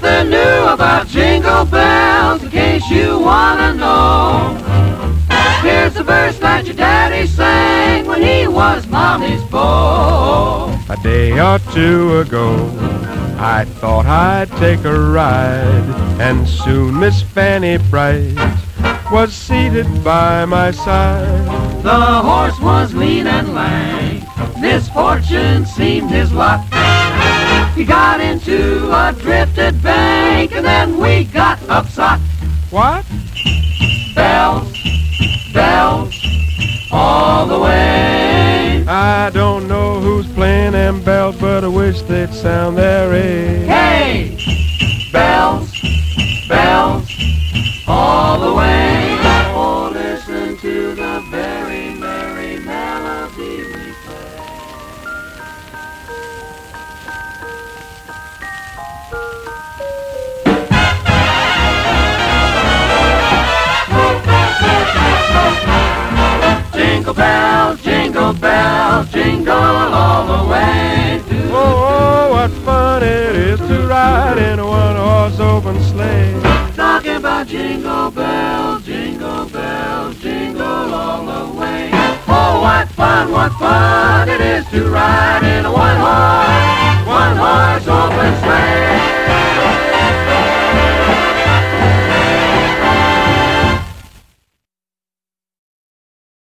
Nothing new about jingle bells in case you wanna know. Here's the verse that your daddy sang when he was mommy's beau. A day or two ago, I thought I'd take a ride, and soon Miss Fanny Bright was seated by my side. The horse was lean and lank, misfortune seemed his lot. He got into a drifted bank, and then we got upset. What? Bells, bells, all the way. I don't know who's playing them bells, but I wish they'd sound their age. Jingle bells, jingle bells, jingle all the way. Oh, oh, what fun it is to ride in a one-horse open sleigh. Talking about jingle bells, jingle bells, jingle all the way. Oh, what fun, what fun it is to ride in a one